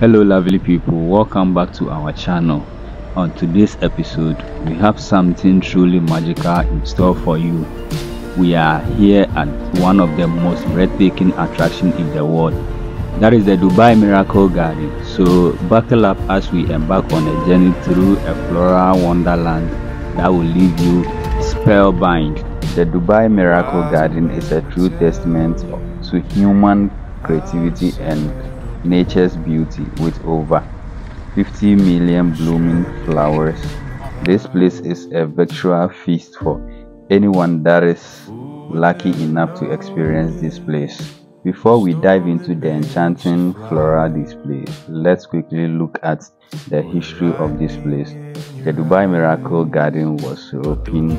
Hello, lovely people, welcome back to our channel. On today's episode, we have something truly magical in store for you. We are here at one of the most breathtaking attractions in the world. That is the Dubai Miracle Garden. So, buckle up as we embark on a journey through a floral wonderland that will leave you spellbound. The Dubai Miracle Garden is a true testament to human creativity and nature's beauty with over 50 million blooming flowers. This place is a virtual feast for anyone that is lucky enough to experience this place. Before we dive into the enchanting floral display, let's quickly look at the history of this place. The Dubai Miracle Garden was opened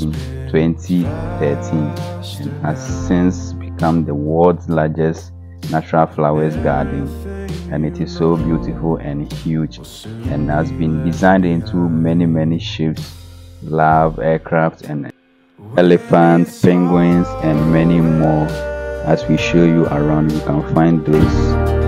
in 2013 and has since become the world's largest natural flowers garden. And it is so beautiful and huge and has been designed into many many shapes. Love aircraft and elephants penguins and many more. As we show you around you can find those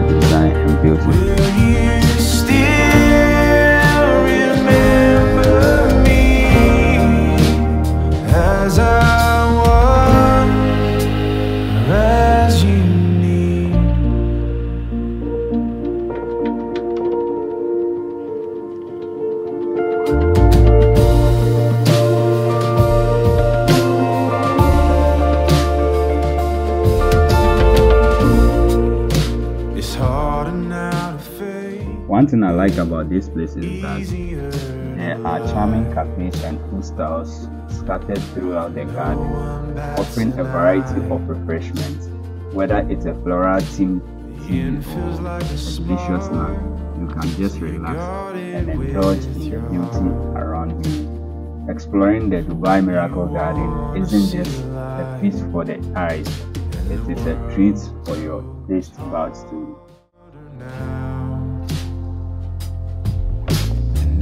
One thing I like about this place is that there are charming cafes and food stalls scattered throughout the garden, offering a variety of refreshments. Whether it's a floral themed tea or a delicious snack, you can just relax and indulge in the beauty around you. Exploring the Dubai Miracle Garden isn't just a feast for the eyes, it is a treat for your taste buds too.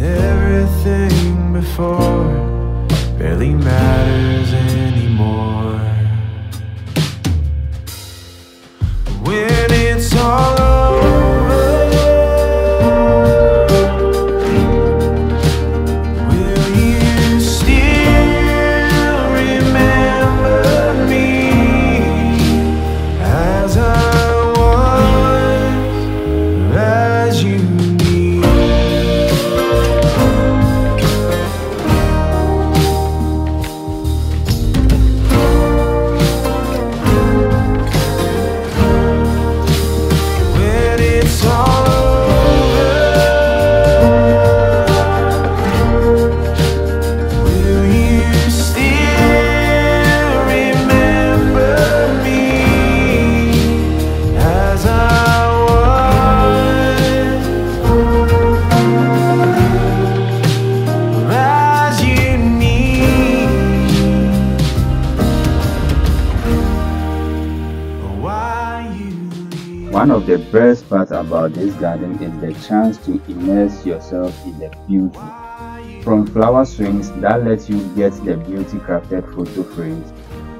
Everything before barely matters anymore. When it's all One of the best parts about this garden is the chance to immerse yourself in the beauty. From flower swings that let you get the beauty crafted photo frames,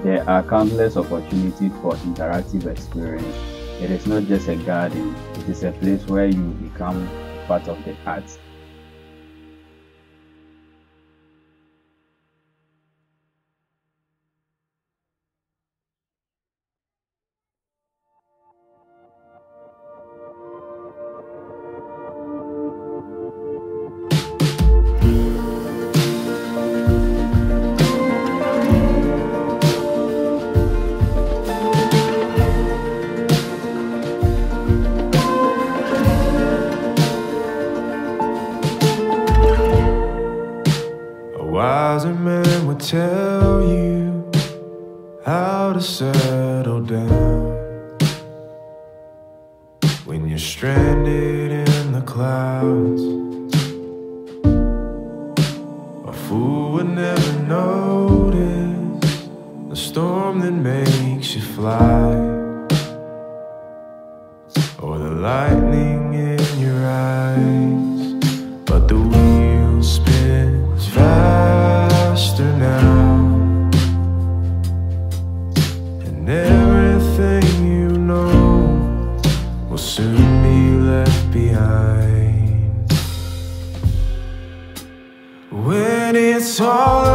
there are countless opportunities for interactive experience. It is not just a garden, it is a place where you become part of the art. Tell you how to settle down when you're stranded in the clouds. A fool would never notice the storm that makes you fly or the lightning will soon be left behind. When it's all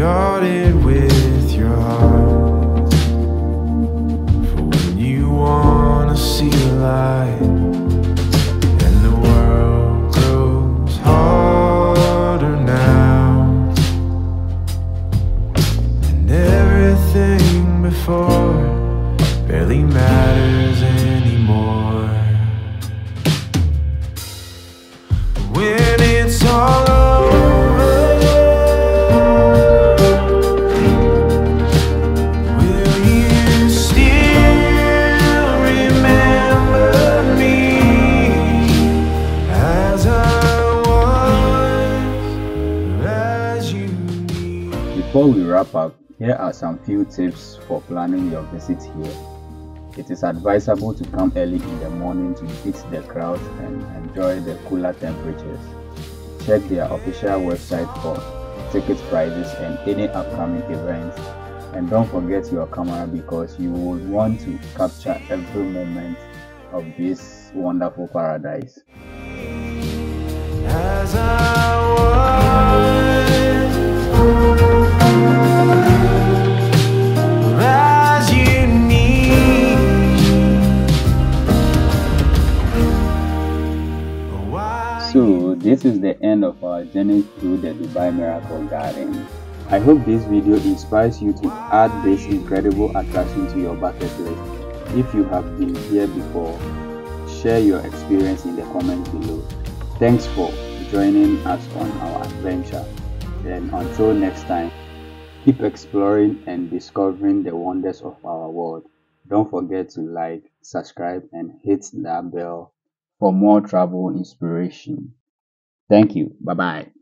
guard it with your heart. For when you wanna see a light. And the world grows harder now. Everything before Before we wrap up, here are some few tips for planning your visit here. It is advisable to come early in the morning to beat the crowds and enjoy the cooler temperatures. Check their official website for ticket prices and any upcoming events. And don't forget your camera because you will want to capture every moment of this wonderful paradise. This is the end of our journey through the Dubai Miracle Garden. I hope this video inspires you to add this incredible attraction to your bucket list. If you have been here before, share your experience in the comments below. Thanks for joining us on our adventure. And until next time, keep exploring and discovering the wonders of our world. Don't forget to like, subscribe and hit that bell for more travel inspiration. Thank you. Bye bye.